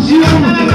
do